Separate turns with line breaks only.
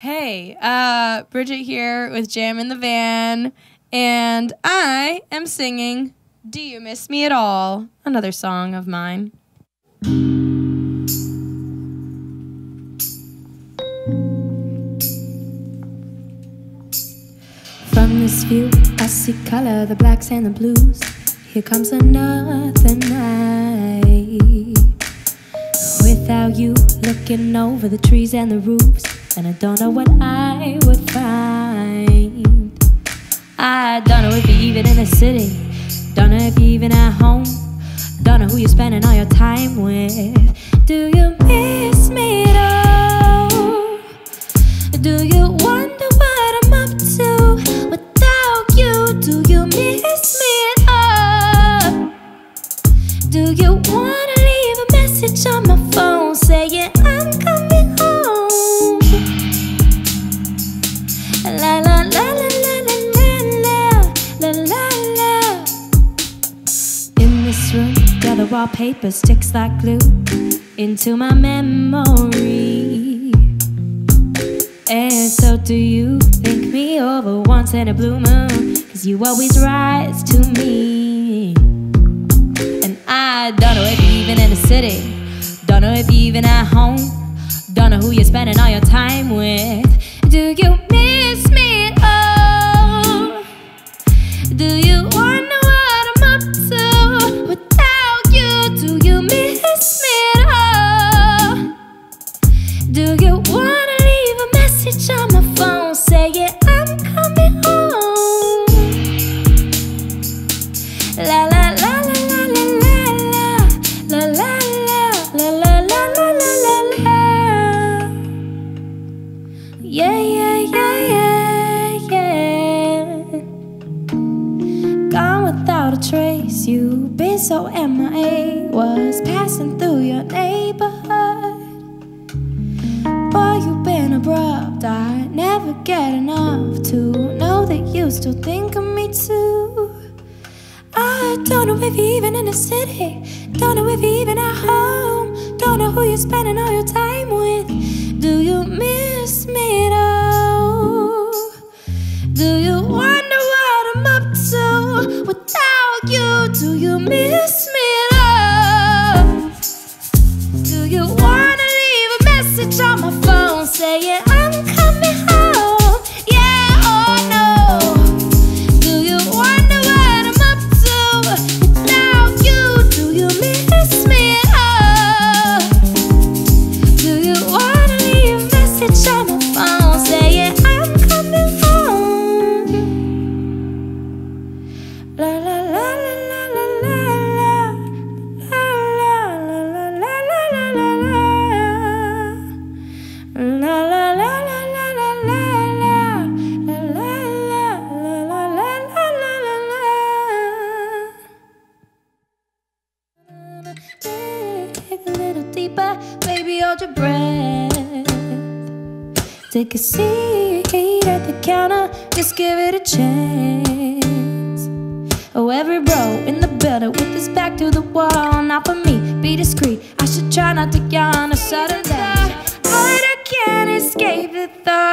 Hey, uh, Bridgit here with Jam in the Van, and I am singing Do You Miss Me at All? Another song of mine. From this view, I see color, the blacks and the blues. Here comes another night. Without you, looking over the trees and the roofs, and I don't know what I would find. I don't know if you're even in the city, don't know if you're even at home, don't know who you're spending all your time with. Do you miss me at all? Do you wonder what I'm up to without you? Do you miss me at all? Do you wanna leave a message on my phone In this room, yeah, the wallpaper sticks like glue into my memory. And so do you think me over once in a blue moon? Cause you always rise to me. And I don't know if you're even in the city. Don't know if you're even at home. Don't know who you're spending all your time with. Yeah yeah yeah yeah yeah Gone without a trace You've been so MIA Was passing through your neighborhood Boy, you've been abrupt. I never get enough to know that you still think of me too. I don't know if you're even in the city. Don't know if you're even at home. Don't know who you're spending all your time with. Do you miss me Do you miss me all? Do you wanna leave a message on my phone saying deeper, baby, hold your breath. Take a seat at the counter, just give it a chance. Oh, every bro in the building with his back to the wall. Not for me, be discreet. I should try not to yawn shut him down. But I can't escape the thought